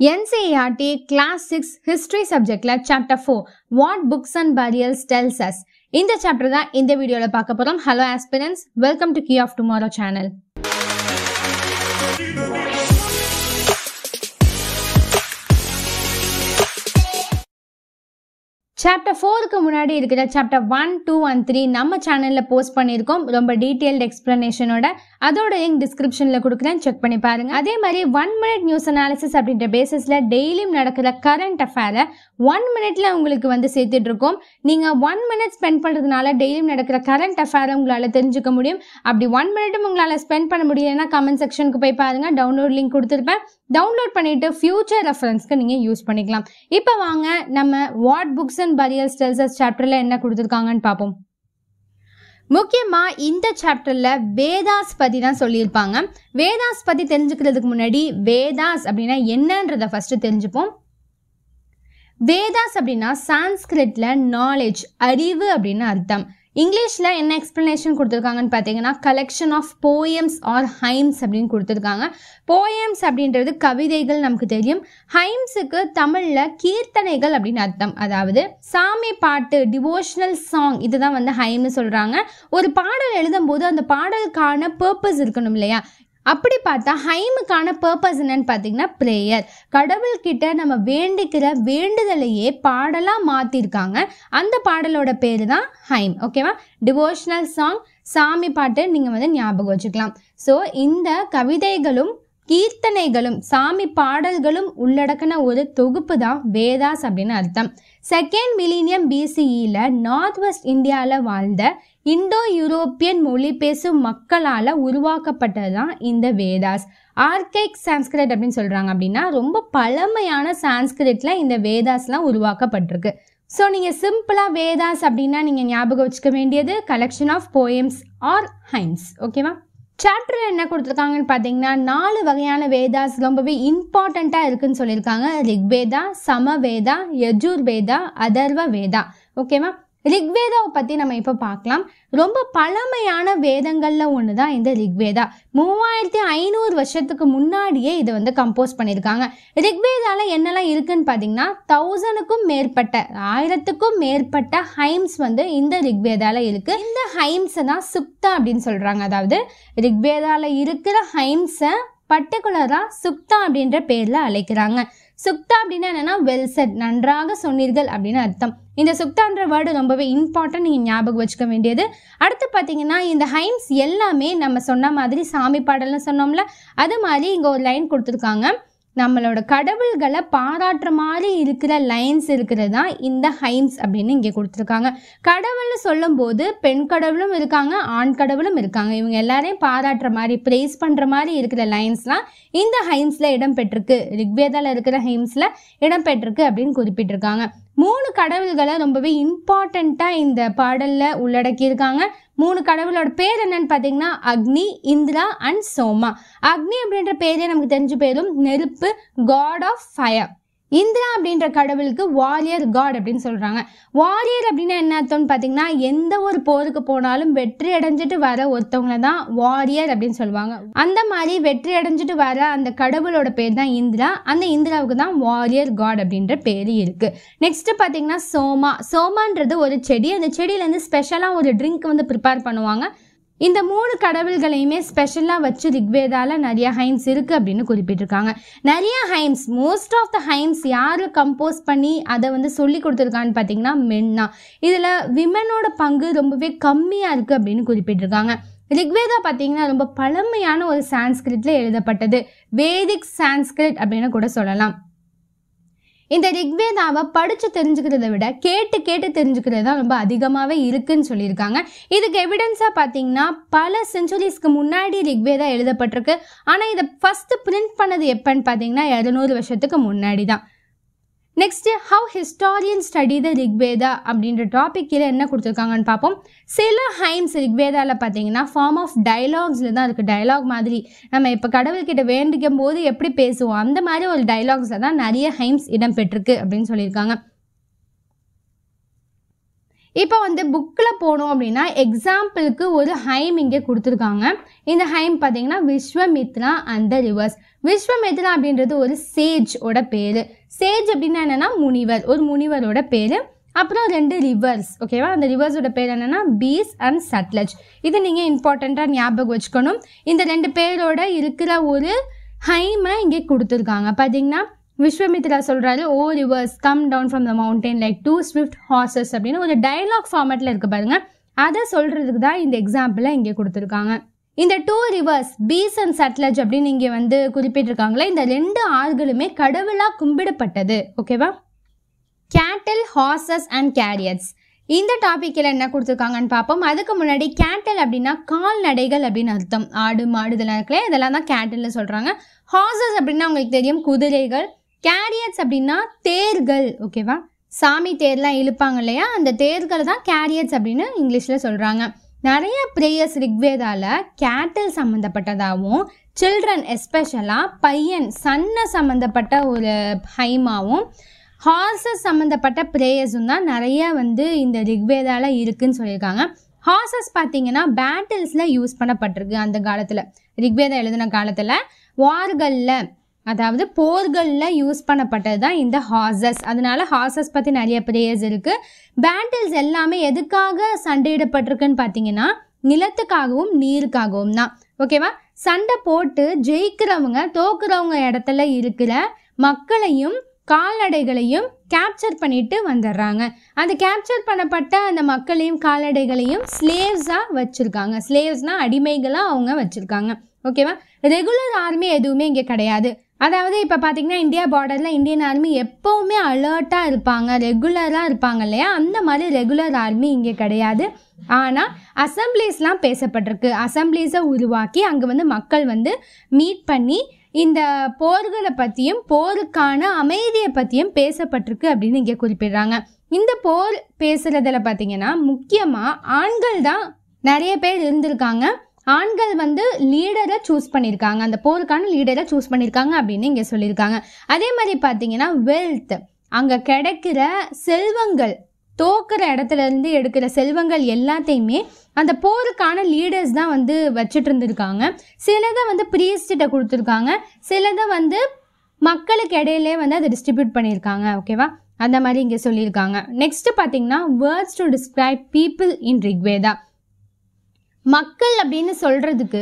NCERT class six history சப்ஜெக்டில் chapter four what books and burials tells us இந்த chapter தான் இந்த வீடியோவில் பார்க்க போகிறோம் hello aspirants welcome to key of tomorrow channel chapter ஃபோருக்கு முன்னாடி இருக்கிற chapter one two and three நம்ம சேனலில் போஸ்ட் பண்ணியிருக்கோம். ரொம்ப டீட்டெயில்டு எக்ஸ்ப்ளனேஷனோட அதோட லிங்க் டிஸ்கிரிப்ஷனில் கொடுக்குறேன். செக் பண்ணி பாருங்க. அதே மாதிரி ஒன் மினிட் நியூஸ் அனாலிசிஸ் அப்படின்ற பேசிஸில் டெய்லியும் நடக்கிற கரண்ட் அஃபேரை ஒன் மினிட்ல உங்களுக்கு வந்து சேர்த்துட்டு இருக்கோம். நீங்கள் ஒன் மினிட் ஸ்பெண்ட் பண்ணுறதுனால டெய்லியும் நடக்கிற கரண்ட் அஃபேரை உங்களால் தெரிஞ்சுக்க முடியும். அப்படி ஒன் மினிட்டும் உங்களால் ஸ்பெண்ட் பண்ண முடியலன்னா கமெண்ட் செக்ஷனுக்கு போய் பாருங்கள் டவுன்லோட் லிங்க் கொடுத்துருப்பேன். டவுன்லோட் பண்ணிட்டு ஃபியூச்சர் ரெஃபரன்ஸ்க்கு நீங்கள் யூஸ் பண்ணிக்கலாம். இப்போ வாங்க நம்ம வாட் புக்ஸ் அண்ட் பரியல் ஸ்டெல்சஸ் சாப்டரில் என்ன கொடுத்துருக்காங்கன்னு பார்ப்போம். முக்கியமாக இந்த சாப்டரில் வேதாஸ் பற்றி தான் சொல்லியிருப்பாங்க. வேதாஸ் பற்றி தெரிஞ்சுக்கிறதுக்கு முன்னாடி வேதாஸ் அப்படின்னா என்னன்றதை ஃபஸ்ட்டு தெரிஞ்சுப்போம். வேதாஸ் அப்படின்னா சான்ஸ்கிரிட்டில் நாலேஜ் அறிவு அப்படின்னு அர்த்தம். இங்கிலீஷில் என்ன எக்ஸ்ப்ளனேஷன் கொடுத்துருக்காங்கன்னு பார்த்தீங்கன்னா collection of poems or hymns அப்படின்னு கொடுத்துருக்காங்க. போயம்ஸ் அப்படின்றது கவிதைகள் நமக்கு தெரியும். ஹைம்ஸுக்கு தமிழில் கீர்த்தனைகள் அப்படின்னு அர்த்தம். அதாவது சாமி பாட்டு டிவோஷனல் சாங் இதுதான் வந்து ஹைம்னு சொல்கிறாங்க ஒரு பாடல் எழுதும்போது அந்த பாடலுக்கான பர்பஸ் இருக்கணும் இல்லையா? அப்படி பார்த்தா ஹைமுக்கான பர்பஸ் என்னன்னு பார்த்தீங்கன்னா ப்ரேயர் கடவுள்கிட்ட நம்ம வேண்டிக்கிற வேண்டுதலையே பாடலாக மாற்றிருக்காங்க அந்த பாடலோட பேர் தான் ஹைம். ஓகேவா டிவோஷனல் சாங் சாமி பாட்டு நீங்கள் வந்து ஞாபகம் வச்சுக்கலாம். ஸோ இந்த கவிதைகளும் கீர்த்தனைகளும் சாமி பாடல்களும் உள்ளடக்கின ஒரு தொகுப்பு தான் வேதாஸ் அப்படின்னு அர்த்தம். செகண்ட் மில்லினியம் பிசிஇல நார்த் வெஸ்ட் இந்தியாவில் வாழ்ந்த இண்டோ யூரோப்பியன் மொழி பேசும் மக்களால் உருவாக்கப்பட்டது தான் இந்த வேதாஸ். ஆர்கைக் சான்ஸ்கிரிட் அப்படின்னு சொல்கிறாங்க அப்படின்னா ரொம்ப பழமையான சான்ஸ்கிரிட்டில் இந்த வேதாஸ்லாம் உருவாக்கப்பட்டிருக்கு. ஸோ நீங்கள் சிம்பிளாக வேதாஸ் அப்படின்னா நீங்கள் ஞாபகம் வச்சுக்க வேண்டியது collection of poems or hymns ஓகேவா சாப்டரில் என்ன கொடுத்துருக்காங்கன்னு பார்த்தீங்கன்னா நாலு வகையான வேதாஸ் ரொம்பவே இம்பார்ட்டண்ட்டாக இருக்குன்னு சொல்லியிருக்காங்க. ரிக்வேதா சமவேதா யஜூர்வேதா அதர்வ வேதா ஓகேவா ரிக்வேதாவை பற்றி நம்ம இப்போ பார்க்கலாம். ரொம்ப பழமையான வேதங்களில் ஒன்று தான் இந்த ரிக்வேதா. மூவாயிரத்தி ஐநூறு வருஷத்துக்கு முன்னாடியே இதை வந்து கம்போஸ் பண்ணியிருக்காங்க. ரிக்வேதாவில் என்னெல்லாம் இருக்குன்னு பார்த்தீங்கன்னா தௌசணுக்கும் மேற்பட்ட ஆயிரத்துக்கும் மேற்பட்ட ஹைம்ஸ் வந்து இந்த ரிக்வேதாவில் இருக்குது இந்த ஹைம்ஸை தான் சுக்தா அப்படின்னு சொல்கிறாங்க அதாவது ரிக்வேதாவில் இருக்கிற ஹைம்ஸை பர்டிகுலராக சுக்தா அப்படின்ற பேரில் அழைக்கிறாங்க. சுக்தா அப்படின்னா என்னென்னா வெல் செட் நன்றாக சொன்னீர்கள் அப்படின்னு அர்த்தம். இந்த சுக்தான்ற வேர்டு ரொம்பவே இம்பார்ட்டன்ட் நீங்கள் ஞாபகம் வச்சுக்க வேண்டியது. அடுத்து பார்த்தீங்கன்னா இந்த ஹைம்ஸ் எல்லாமே நம்ம சொன்ன மாதிரி சாமி பாடல்னு சொன்னோம்ல அது மாதிரி இங்கே ஒரு லைன் கொடுத்துருக்காங்க. நம்மளோட கடவுள்களை பாராட்டுற மாதிரி இருக்கிற லைன்ஸ் இருக்கிறது தான் இந்த ஹைம்ஸ் அப்படின்னு இங்கே கொடுத்துருக்காங்க. கடவுள்னு சொல்லும்போது பெண் கடவுளும் இருக்காங்க ஆண் கடவுளும் இருக்காங்க. இவங்க எல்லாரையும் பாராட்டுற மாதிரி ப்ரேஸ் பண்ணுற மாதிரி இருக்கிற லைன்ஸ்லாம் இந்த ஹைம்ஸில் இடம்பெற்றிருக்கு ரிக்வேதாவில் இருக்கிற ஹைம்ஸில் இடம்பெற்றிருக்கு அப்படின்னு குறிப்பிட்டிருக்காங்க. மூணு கடவுள்களை ரொம்பவே இம்பார்ட்டண்ட்டாக இந்த பாடலில் உள்ளடக்கியிருக்காங்க. மூணு கடவுளோட பேர் என்னன்னு பார்த்தீங்கன்னா அக்னி இந்திரா அண்ட் சோமா. அக்னி அப்படின்ற பேரே நமக்கு தெரிஞ்ச பேரும் நெருப்பு காட் ஆஃப் ஃபயர் இந்திரா அப்படின்ற கடவுளுக்கு வாரியர் காட் அப்படின்னு சொல்கிறாங்க வாரியர் அப்படின்னா என்ன அர்த்தம்னு பார்த்தீங்கன்னா எந்த ஒரு போருக்கு போனாலும் வெற்றி அடைஞ்சிட்டு வர ஒருத்தவங்கள தான் வாரியர் அப்படின்னு சொல்லுவாங்க. அந்த மாதிரி வெற்றி அடைஞ்சிட்டு வர அந்த கடவுளோட பேர் தான் இந்திரா. அந்த இந்திராவுக்கு தான் வாரியர் காட் அப்படின்ற பேர் இருக்குது நெக்ஸ்ட்டு பார்த்தீங்கன்னா சோமா. சோமான்றது ஒரு செடி. அந்த செடியிலேருந்து ஸ்பெஷலாக ஒரு ட்ரிங்க் வந்து ப்ரிப்பேர் பண்ணுவாங்க. இந்த மூணு கடவுள்களையுமே ஸ்பெஷலாக வச்சு ரிக்வேதால நிறைய ஹைம்ஸ் இருக்குது அப்படின்னு குறிப்பிட்டிருக்காங்க. நிறைய ஹைம்ஸ் மோஸ்ட் ஆஃப் த ஹைம்ஸ் யார் கம்போஸ் பண்ணி அதை வந்து சொல்லி கொடுத்துருக்கான்னு பார்த்தீங்கன்னா மென்னா இதில் விமனோட பங்கு ரொம்பவே கம்மியாக இருக்குது அப்படின்னு குறிப்பிட்டிருக்காங்க. ரிக்வேதா பார்த்தீங்கன்னா ரொம்ப பழமையான ஒரு சான்ஸ்கிரிட்டில் எழுதப்பட்டது. வேதிக் சான்ஸ்கிரிட் அப்படின்னு கூட சொல்லலாம். இந்த ரிக்வேதாவை படித்து தெரிஞ்சுக்கிறத விட கேட்டு கேட்டு தெரிஞ்சுக்கிறது தான் ரொம்ப அதிகமாகவே இருக்குன்னு சொல்லியிருக்காங்க. இதுக்கு எவிடன்ஸாக பார்த்தீங்கன்னா பல செஞ்சுரிஸ்க்கு முன்னாடி ரிக்வேதா எழுதப்பட்டிருக்கு. ஆனால் இதை ஃபஸ்ட்டு பிரிண்ட் பண்ணது எப்போன்னு பார்த்தீங்கன்னா இரநூறு வருஷத்துக்கு முன்னாடி தான் next how historian study the Rigveda அப்படின்ற டாபிக் கீழே என்ன கொடுத்துருக்காங்கன்னு பார்ப்போம். சில ஹைம்ஸ் ரிக்வேதாவில் பார்த்தீங்கன்னா ஃபார்ம் ஆஃப் டைலாக்ஸில் தான் இருக்குது டைலாக் மாதிரி நம்ம இப்போ கடவுள்கிட்ட வேண்டிக்கும் போது எப்படி பேசுவோம்? அந்த மாதிரி ஒரு டைலாக்ஸில் தான் நிறைய ஹைம்ஸ் இடம்பெற்றிருக்கு அப்படின்னு சொல்லியிருக்காங்க. இப்போ வந்து புக்கில் போனோம் அப்படின்னா எக்ஸாம்பிளுக்கு ஒரு ஹைம் இங்கே கொடுத்துருக்காங்க. இந்த ஹைம் பார்த்தீங்கன்னா விஸ்வமித்ரா அண்ட் த ரிவர்ஸ் விஸ்வமித்ரா அப்படின்றது ஒரு சேஜ் ஓட பேர். சேஜ் அப்படின்னா என்னென்னா முனிவர். ஒரு முனிவரோட பேர். அப்புறம் ரெண்டு ரிவர்ஸ் ஓகேவா அந்த ரிவர்ஸோட பேர் என்னென்னா பீஸ் அண்ட் சட்லஜ் இது நீங்கள் இம்பார்ட்டண்ட்டாக ஞாபகம் வச்சுக்கணும். இந்த ரெண்டு பேரோட இருக்கிற ஒரு ஹைமை இங்கே கொடுத்துருக்காங்க. பார்த்தீங்கன்னா விஸ்வமித்ரா சொல்கிறாரு O rivers come down from the mountain like two swift horses அப்படின்னு ஒரு டைலாக் ஃபார்மேட்டில் இருக்குது பாருங்கள் அதை சொல்கிறதுக்கு தான் இந்த எக்ஸாம்பிளை இங்கே கொடுத்துருக்காங்க. இந்த two rivers Beas and Sutlej அப்படின்னு இங்கே வந்து குறிப்பிட்டிருக்காங்களே இந்த ரெண்டு ஆறுகளுமே கடவுளாக கும்பிடப்பட்டது. ஓகேவா கேட்டல் ஹார்சஸ் அண்ட் கேரியட்ஸ் இந்த டாப்பிக்கில் என்ன கொடுத்துருக்காங்கன்னு பார்ப்போம். அதுக்கு முன்னாடி கேட்டல் அப்படின்னா கால்நடைகள் அப்படின்னு அர்த்தம். ஆடு மாடு இதெல்லாம் இருக்குல்ல இதெல்லாம் தான் கேட்டல்னு சொல்கிறாங்க ஹார்சஸ் அப்படின்னா உங்களுக்கு தெரியும் குதிரைகள். கேரியட்ஸ் அப்படின்னா தேர்கள். ஓகேவா சாமி தேர்லாம் இழுப்பாங்க இல்லையா? அந்த தேர்களை தான் கேரியட்ஸ் அப்படின்னு இங்கிலீஷில் சொல்கிறாங்க நிறைய ப்ரேயர்ஸ் ரிக்வேதால கேட்டில் சம்மந்தப்பட்டதாகவும் சில்ட்ரன் எஸ்பெஷலாக பையன் சன்னை சம்மந்தப்பட்ட ஒரு ஹைமாவும் ஹார்சஸ் சம்மந்தப்பட்ட ப்ரேயர்ஸும் தான் நிறைய வந்து இந்த ரிக்வேதால இருக்குன்னு சொல்லியிருக்காங்க. ஹார்சஸ் பார்த்தீங்கன்னா பேட்டில்ஸில் யூஸ் பண்ணப்பட்டிருக்கு அந்த காலத்தில். ரிக்வேதா எழுதின காலத்தில் வார்களில் அதாவது போர்களில் யூஸ் பண்ணப்பட்டது தான் இந்த ஹார்சஸ் அதனால ஹார்சஸ் பற்றி நிறைய ப்ரேயர்ஸ் இருக்குது பேட்டில்ஸ் எல்லாமே எதுக்காக சண்டையிடப்பட்டிருக்குன்னு பார்த்தீங்கன்னா நிலத்துக்காகவும் நீருக்காகவும் தான். ஓகேவா சண்டை போட்டு ஜெயிக்கிறவங்க தோக்குறவங்க இடத்துல இருக்கிற மக்களையும் கால்நடைகளையும் கேப்சர் பண்ணிட்டு வந்துடுறாங்க. அந்த கேப்சர் பண்ணப்பட்ட அந்த மக்களையும் கால்நடைகளையும் ஸ்லேவ்ஸாக வச்சுருக்காங்க. ஸ்லேவ்ஸ்னால் அடிமைகளாக அவங்க வச்சுருக்காங்க. ஓகேவா ரெகுலர் ஆர்மி எதுவுமே இங்கே கிடையாது. அதாவது இப்போ பார்த்தீங்கன்னா இந்தியா பார்டரில் இந்தியன் ஆர்மி எப்போவுமே அலர்ட்டாக இருப்பாங்க. ரெகுலராக இருப்பாங்க இல்லையா? அந்த மாதிரி ரெகுலர் ஆர்மி இங்கே கிடையாது. ஆனால் அசம்பிளிஸ்லாம் பேசப்பட்டிருக்கு. அசம்பிளிஸை உருவாக்கி அங்கே வந்து மக்கள் வந்து மீட் பண்ணி இந்த போர்களை பற்றியும் போருக்கான அமைதியை பற்றியும் பேசப்பட்டிருக்கு அப்படின்னு இங்கே குறிப்பிடுறாங்க. இந்த போர் பேசுகிறதுல பார்த்தீங்கன்னா முக்கியமாக ஆண்கள் தான் நிறைய பேர் இருந்திருக்காங்க. ஆண்கள் வந்து லீடரை சூஸ் பண்ணியிருக்காங்க அந்த போருக்கான லீடரை சூஸ் பண்ணியிருக்காங்க அப்படின்னு இங்கே சொல்லியிருக்காங்க அதே மாதிரி பார்த்தீங்கன்னா வெல்த் அங்கே கிடைக்கிற செல்வங்கள் தோக்கிற இடத்துல இருந்து எடுக்கிற செல்வங்கள் எல்லாத்தையுமே அந்த போருக்கான லீடர்ஸ் தான் வந்து வச்சுட்டு இருந்திருக்காங்க சிலதை வந்து ப்ரீஸ்டிட்ட கொடுத்துருக்காங்க. சிலதை வந்து மக்களுக்கு இடையிலே வந்து அதை டிஸ்ட்ரிபியூட் பண்ணியிருக்காங்க. ஓகேவா அந்த மாதிரி இங்கே சொல்லியிருக்காங்க. நெக்ஸ்ட் பார்த்தீங்கன்னா words to describe people in Rigveda. மக்கள் அப்படின்னு சொல்கிறதுக்கு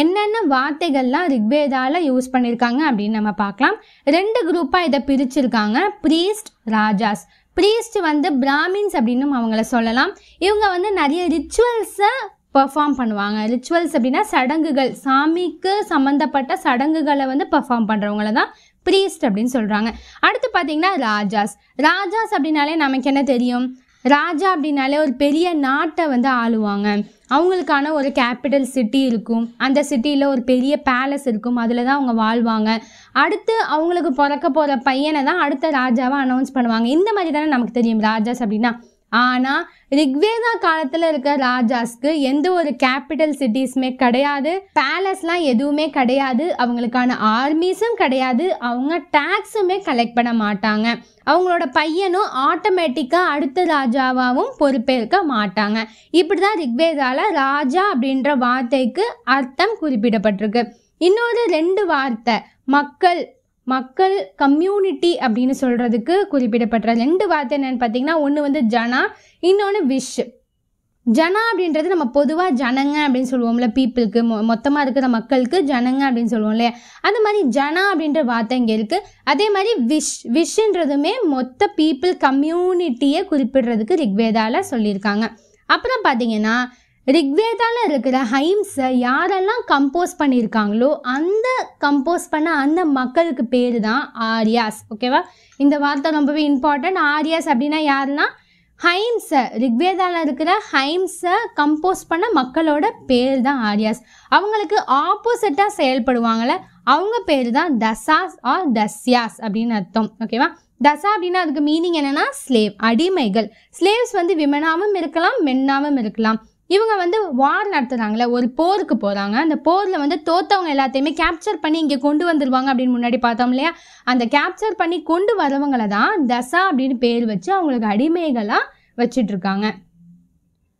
என்னென்ன வார்த்தைகள்லாம் ரிக்வேதாவில் யூஸ் பண்ணியிருக்காங்க அப்படின்னு நம்ம பார்க்கலாம். ரெண்டு குரூப்பாக இதை பிரிச்சிருக்காங்க. ப்ரீஸ்ட் ராஜாஸ். ப்ரீஸ்ட் வந்து பிராமின்ஸ் அப்படின்னு அவங்கள சொல்லலாம். இவங்க வந்து நிறைய ரிச்சுவல்ஸை பெர்ஃபார்ம் பண்ணுவாங்க. ரிச்சுவல்ஸ் அப்படின்னா சடங்குகள். சாமிக்கு சம்மந்தப்பட்ட சடங்குகளை வந்து பெர்ஃபார்ம் பண்ணுறவங்கள தான் ப்ரீஸ்ட் அப்படின்னு சொல்கிறாங்க அடுத்து பார்த்தீங்கன்னா ராஜாஸ். ராஜாஸ் அப்படின்னாலே நமக்கு என்ன தெரியும்? ராஜா அப்படின்னாலே ஒரு பெரிய நாட்டை வந்து ஆளுவாங்க. அவங்களுக்கான ஒரு கேபிட்டல் சிட்டி இருக்கும். அந்த சிட்டியில் ஒரு பெரிய பேலஸ் இருக்கும். அதில் தான் அவங்க வாழ்வாங்க. அடுத்து அவங்களுக்கு பிறக்க போகிற பையனை தான் அடுத்த ராஜாவை அனௌன்ஸ் பண்ணுவாங்க. இந்த மாதிரி தானே நமக்கு தெரியும். ராஜாஸ் அப்படின்னா ஆனால் ரிக்வேதா காலத்தில் இருக்க ராஜாஸ்க்கு எந்த ஒரு கேபிட்டல் சிட்டிஸுமே கிடையாது பேலஸ்லாம் எதுவுமே கிடையாது அவங்களுக்கான ஆர்மிஸும் கிடையாது அவங்க டேக்ஸுமே கலெக்ட் பண்ண மாட்டாங்க. அவங்களோட பையனும் ஆட்டோமேட்டிக்காக அடுத்த ராஜாவாகவும் பொறுப்பேற்க மாட்டாங்க. இப்படி தான் ரிக்வேதாவில் ராஜா அப்படின்ற வார்த்தைக்கு அர்த்தம் குறிப்பிடப்பட்டிருக்கு. இன்னொரு ரெண்டு வார்த்தை மக்கள் மக்கள் கம்யூனிட்டி அப்படின்னு சொல்கிறதுக்கு குறிப்பிடப்பட்ட ரெண்டு வார்த்தை என்னென்னு பார்த்தீங்கன்னா ஒன்று வந்து ஜனா இன்னொன்று விஷ் ஜனா அப்படின்றது நம்ம பொதுவாக ஜனங்க அப்படின்னு சொல்லுவோம்ல பீப்புளுக்கு மொ மொத்தமாக இருக்கிற மக்களுக்கு ஜனங்க அப்படின்னு சொல்லுவோம் இல்லையா? அந்த மாதிரி ஜனா அப்படின்ற வார்த்தை இங்கே இருக்குது அதே மாதிரி விஷ் விஷன்றதுமே மொத்த பீப்புள் கம்யூனிட்டியை குறிப்பிடுறதுக்கு ரிக்வேதால சொல்லியிருக்காங்க. அப்புறம் பார்த்தீங்கன்னா ரிக்வேதாவில் இருக்கிற ஹைம்ஸை யாரெல்லாம் கம்போஸ் பண்ணியிருக்காங்களோ அந்த கம்போஸ் பண்ண அந்த மக்களுக்கு பேர் தான் ஆரியாஸ். ஓகேவா? இந்த வார்த்தை ரொம்பவே இம்பார்ட்டன்ட் ஆரியாஸ் அப்படின்னா யாருன்னா ஹைம்ஸை ரிக்வேதாவில் இருக்கிற ஹைம்ஸை கம்போஸ் பண்ண மக்களோட பேர் தான் ஆரியாஸ். அவங்களுக்கு ஆப்போசிட்டாக செயல்படுவாங்கள்ல அவங்க பேர் தான் தசாஸ் ஆர் தஸ்யாஸ் அப்படின்னு அர்த்தம். ஓகேவா? தசா அப்படின்னா அதுக்கு மீனிங் என்னென்னா ஸ்லேவ் அடிமைகள். ஸ்லேவ்ஸ் வந்து விமனாகவும் இருக்கலாம் மென்னாகவும் இருக்கலாம். இவங்க வந்து வார் நடத்துகிறாங்களே ஒரு போருக்கு போகிறாங்க அந்த போரில் வந்து தோத்தவங்க எல்லாத்தையுமே கேப்சர் பண்ணி இங்கே கொண்டு வந்துடுவாங்க அப்படின்னு முன்னாடி பார்த்தோம் இல்லையா? அந்த கேப்சர் பண்ணி கொண்டு வரவங்களை தான் தசா அப்படின்னு பேர் வச்சு அவங்களுக்கு அடிமைகளாக வச்சிட்ருக்காங்க.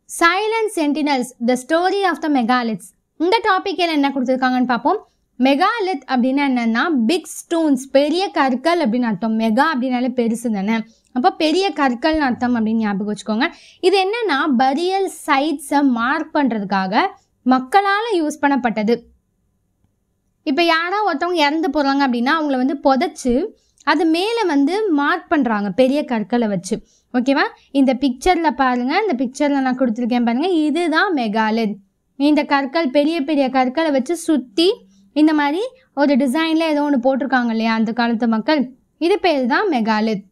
Silent sentinels the story of the megaliths இந்த டாப்பிக்கில் என்ன கொடுத்துருக்காங்கன்னு பார்ப்போம். மெகாலித் அப்படின்னா என்னன்னா பிக் ஸ்டோன்ஸ் பெரிய கற்கள் அப்படின்னு அர்த்தம். மெகா அப்படின்னாலே பெருசு தானே. அப்போ பெரிய கற்கள்னு அர்த்தம் அப்படின்னு ஞாபகம் வச்சுக்கோங்க. இது என்னன்னா பரியல் சைட்ஸை மார்க் பண்ணுறதுக்காக மக்களால் யூஸ் பண்ணப்பட்டது. இப்போ யாரோ ஒருத்தவங்க இறந்து போகிறாங்க அப்படின்னா அவங்கள வந்து புதைச்சி அது மேலே வந்து மார்க் பண்ணுறாங்க பெரிய கற்களை வச்சு. ஓகேவா இந்த பிக்சரில் பாருங்கள் இந்த பிக்சரில் நான் கொடுத்துருக்கேன் பாருங்கள் இதுதான் மெகாலித் இந்த கற்கள் பெரிய பெரிய கற்களை வச்சு சுற்றி இந்த மாதிரி ஒரு டிசைனில் ஏதோ ஒன்று போட்டிருக்காங்க இல்லையா அந்த காலத்து மக்கள். இது பேர் தான் மெகாலித்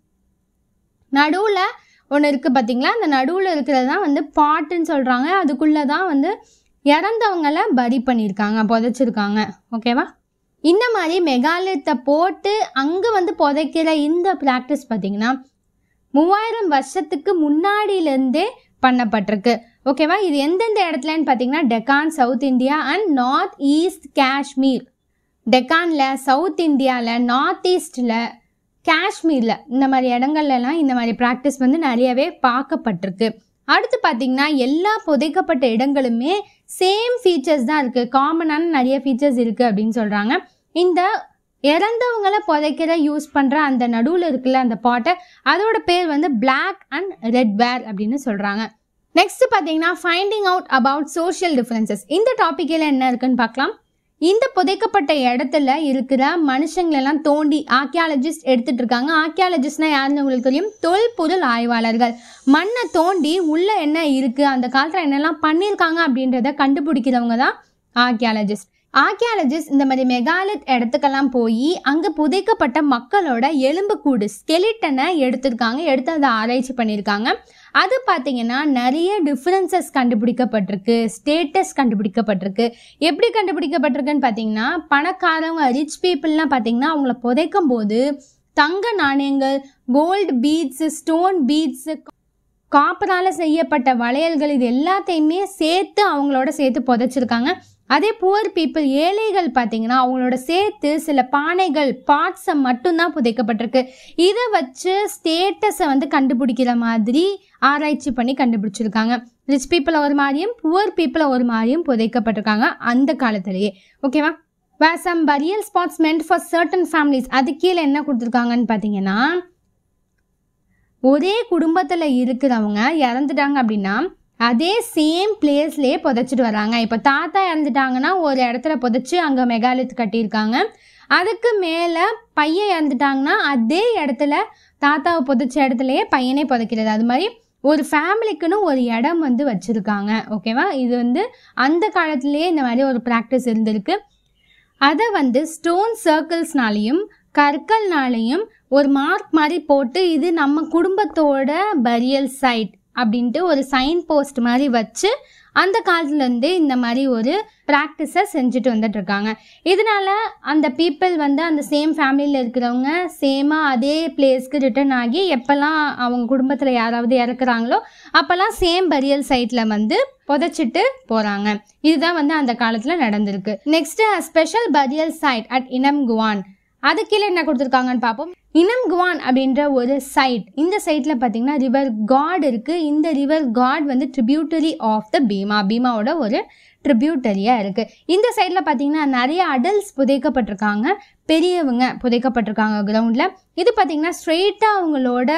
நடுவில் ஒன்று இருக்குது பார்த்தீங்களா அந்த நடுவில் இருக்கிறது தான் வந்து பாட்டுன்னு சொல்கிறாங்க அதுக்குள்ளே தான் வந்து இறந்தவங்கள பரி பண்ணியிருக்காங்க புதைச்சிருக்காங்க. ஓகேவா இந்த மாதிரி மெகாலித்தை போட்டு அங்கே வந்து புதைக்கிற இந்த ப்ராக்டிஸ் பார்த்தீங்கன்னா மூவாயிரம் வருஷத்துக்கு முன்னாடியிலேருந்தே பண்ணப்பட்டிருக்கு. ஓகேவா இது எந்தெந்த இடத்துலன்னு பார்த்தீங்கன்னா Deccan south India and north east Kashmir டெக்கானில் south இந்தியாவில் நார்த் ஈஸ்டில் காஷ்மீரில் இந்த மாதிரி இடங்கள்லாம் இந்த மாதிரி ப்ராக்டிஸ் வந்து நிறையவே பார்க்கப்பட்டிருக்கு. அடுத்து பார்த்தீங்கன்னா எல்லா புதைக்கப்பட்ட இடங்களுமே சேம் ஃபீச்சர்ஸ் தான் இருக்குது காமனான நிறைய ஃபீச்சர்ஸ் இருக்குது அப்படின்னு சொல்கிறாங்க இந்த இறந்தவங்களை புதைக்கிற யூஸ் பண்ணுற அந்த நடுவில் இருக்குல்ல அந்த பாட்டை அதோட பேர் வந்து பிளாக் அண்ட் ரெட் வேர் அப்படின்னு சொல்கிறாங்க நெக்ஸ்ட் பார்த்தீங்கன்னா finding out about social differences இந்த டாப்பிக்கில் என்ன இருக்குன்னு பார்க்கலாம். இந்த புதைக்கப்பட்ட இடத்துல இருக்கிற மனுஷங்களெல்லாம் தோண்டி ஆர்கியாலஜிஸ்ட் எடுத்துட்டு இருக்காங்க ஆர்கியாலஜிஸ்ட்னா யாருன்னு உங்களுக்கு தெரியும்? தொல்பொருள் ஆய்வாளர்கள். மண்ணை தோண்டி உள்ள என்ன இருக்கு? அந்த காலத்தில் என்னெல்லாம் பண்ணியிருக்காங்க அப்படின்றத கண்டுபிடிக்கிறவங்க தான் ஆர்கியாலஜிஸ்ட் ஆர்கியாலஜிஸ்ட் இந்த மாதிரி மெகாலித் இடத்துக்கெல்லாம் போய் அங்கே புதைக்கப்பட்ட மக்களோட எலும்புக்கூடு ஸ்கெலிட்டனை எடுத்திருக்காங்க. எடுத்து அதை ஆராய்ச்சி பண்ணியிருக்காங்க. அது பார்த்தீங்கன்னா நிறைய டிஃப்ரென்சஸ் கண்டுபிடிக்கப்பட்டிருக்கு ஸ்டேட்டஸ் கண்டுபிடிக்கப்பட்டிருக்கு. எப்படி கண்டுபிடிக்கப்பட்டிருக்குன்னு பார்த்தீங்கன்னா பணக்காரவங்க ரிச் பீப்புளெலாம் பார்த்தீங்கன்னா அவங்கள புதைக்கும் போது தங்க நாணயங்கள் கோல்டு பீட்ஸு ஸ்டோன் பீட்ஸு காப்பரால் செய்யப்பட்ட வளையல்கள் இது எல்லாத்தையுமே சேர்த்து அவங்களோட சேர்த்து புதைச்சிருக்காங்க. அதே புவர் பீப்புள் ஏழைகள் பார்த்தீங்கன்னா அவங்களோட சேர்த்து சில பானைகள் பார்ட்ஸை மட்டும்தான் புதைக்கப்பட்டிருக்கு. இதை வச்சு ஸ்டேட்டஸை வந்து கண்டுபிடிக்கிற மாதிரி ஆராய்ச்சி பண்ணி கண்டுபிடிச்சிருக்காங்க. ரிச் பீப்புளை ஒரு மாதிரியும் புவர் பீப்புளை ஒரு மாதிரியும் புதைக்கப்பட்டிருக்காங்க அந்த காலத்திலேயே. ஓகேவா where some burial spots meant for certain families அது கீழே என்ன கொடுத்துருக்காங்கன்னு பார்த்தீங்கன்னா ஒரே குடும்பத்தில் இருக்கிறவங்க இறந்துட்டாங்க அப்படின்னா அதே சேம் பிளேஸ்லேயே புதைச்சிட்டு வராங்க இப்போ தாத்தா இறந்துட்டாங்கன்னா ஒரு இடத்துல புதைச்சி அங்கே மெகாலித் கட்டியிருக்காங்க. அதுக்கு மேலே பையன் இறந்துட்டாங்கன்னா அதே இடத்துல தாத்தாவை புதைச்ச இடத்துலையே பையனே புதைக்கிறது. அது மாதிரி ஒரு ஃபேமிலிக்குன்னு ஒரு இடம் வந்து வச்சுருக்காங்க. ஓகேவா இது வந்து அந்த காலத்துலேயே இந்த மாதிரி ஒரு ப்ராக்டிஸ் இருந்திருக்கு. அதை வந்து ஸ்டோன் சர்க்கிள்ஸ்னாலையும் கற்கள்னாலையும் ஒரு மார்க் மாதிரி போட்டு இது நம்ம குடும்பத்தோட பரியல் சைட் அப்படின்ட்டு ஒரு சைன் போஸ்ட் மாதிரி வச்சு அந்த காலத்துலேருந்தே இந்த மாதிரி ஒரு ப்ராக்டிஸை செஞ்சுட்டு வந்துட்டுருக்காங்க இதனால் இதனால அந்த பீப்புள் வந்து அந்த சேம் ஃபேமிலியில் இருக்கிறவங்க சேமாக அதே பிளேஸ்க்கு ரிட்டர்ன் ஆகி எப்போல்லாம் அவங்க குடும்பத்தில் யாராவது இறக்குறாங்களோ அப்போல்லாம் சேம் பரியல் சைட்டில் வந்து புதைச்சிட்டு போகிறாங்க இதுதான் வந்து அந்த காலத்தில் நடந்திருக்கு. Next special burial site at Inamgaon அது கீழே என்ன கொடுத்துருக்காங்கன்னு பார்ப்போம். இனம் குவான் அப்படின்ற ஒரு சைட் இந்த சைட்டில் பார்த்தீங்கன்னா ரிவர் காட் இருக்குது இந்த ரிவர் காட் வந்து ட்ரிபியூட்டரி ஆஃப் த பீமா பீமாவோட ஒரு ட்ரிபியூட்டரியாக இருக்குது இந்த சைடில் பார்த்தீங்கன்னா நிறைய அடல்ட்ஸ் புதைக்கப்பட்டிருக்காங்க. பெரியவங்க புதைக்கப்பட்டிருக்காங்க கிரவுண்டில் இது பார்த்தீங்கன்னா ஸ்ட்ரெயிட்டாக அவங்களோட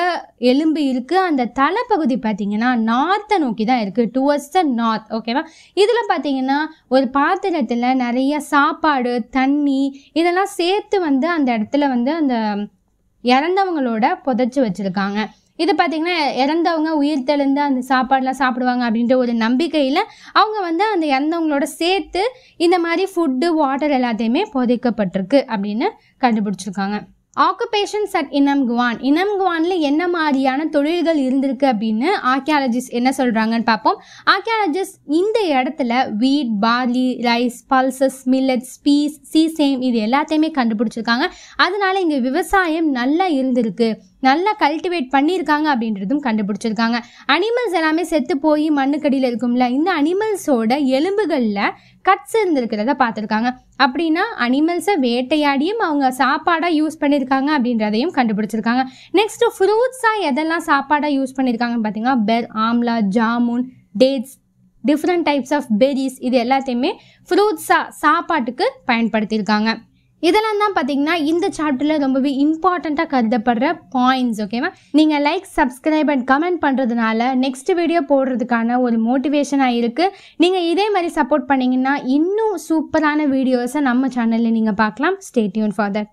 எலும்பு இருக்குது அந்த தலைப்பகுதி பார்த்தீங்கன்னா நார்த்தை நோக்கி தான் இருக்குது டுவர்ட்ஸ் த நார்த் ஓகேவா இதில் பார்த்தீங்கன்னா ஒரு பாத்திரத்தில் நிறைய சாப்பாடு தண்ணி இதெல்லாம் சேர்த்து வந்து அந்த இடத்துல வந்து அந்த இறந்தவங்களோட புதைச்சி வச்சுருக்காங்க. இது பார்த்திங்கன்னா இறந்தவங்க உயிர் தெளிந்து அந்த சாப்பாடெலாம் சாப்பிடுவாங்க அப்படின்ற ஒரு நம்பிக்கையில் அவங்க வந்து அந்த இறந்தவங்களோட சேர்த்து இந்த மாதிரி ஃபுட்டு வாட்டர் எல்லாத்தையுமே புதைக்கப்பட்டிருக்கு அப்படின்னு கண்டுபிடிச்சிருக்காங்க. ஆக்குபேஷன்ஸ் அட் இனம்குவான் இனம்குவானில் என்ன மாதிரியான தொழில்கள் இருந்திருக்கு அப்படின்னு ஆர்கியாலஜிஸ்ட் என்ன சொல்கிறாங்கன்னு பார்ப்போம். ஆர்கியாலஜிஸ்ட் இந்த இடத்துல wheat barley rice pulses millets peas sesame இது எல்லாத்தையுமே கண்டுபிடிச்சிருக்காங்க. அதனால இங்கே விவசாயம் நல்லா இருந்திருக்கு. நல்லா கல்டிவேட் பண்ணியிருக்காங்க அப்படின்றதும் கண்டுபிடிச்சிருக்காங்க. அனிமல்ஸ் எல்லாமே செத்து போய் மண்ணுக்கடியில் இருக்கும்ல. இந்த அனிமல்ஸோட எலும்புகளில் கட்ஸ் இருந்திருக்கிறத பார்த்துருக்காங்க. அப்படின்னா அனிமல்ஸை வேட்டையாடியும் அவங்க சாப்பாடாக யூஸ் பண்ணியிருக்காங்க அப்படின்றதையும் கண்டுபிடிச்சிருக்காங்க. நெக்ஸ்ட்டு ஃப்ரூட்ஸாக எதெல்லாம் சாப்பாடாக யூஸ் பண்ணியிருக்காங்கன்னு பார்த்தீங்கன்னா ber amla jamun dates different types of berries இது எல்லாத்தையுமே ஃப்ரூட்ஸாக சாப்பாட்டுக்கு பயன்படுத்தியிருக்காங்க. இதெல்லாம் தான் பார்த்தீங்கன்னா இந்த சாப்டரில் ரொம்பவே இம்பார்ட்டண்ட்டாக கருதப்படுற பாயிண்ட்ஸ் ஓகேவா நீங்கள் லைக் சப்ஸ்கிரைப் அண்ட் கமெண்ட் பண்ணுறதுனால நெக்ஸ்ட் வீடியோ போடுறதுக்கான ஒரு மோட்டிவேஷனாக இருக்குது நீங்கள் இதே மாதிரி சப்போர்ட் பண்ணிங்கன்னா இன்னும் சூப்பரான வீடியோஸை நம்ம சேனலில் நீங்கள் பார்க்கலாம். Stay tuned for that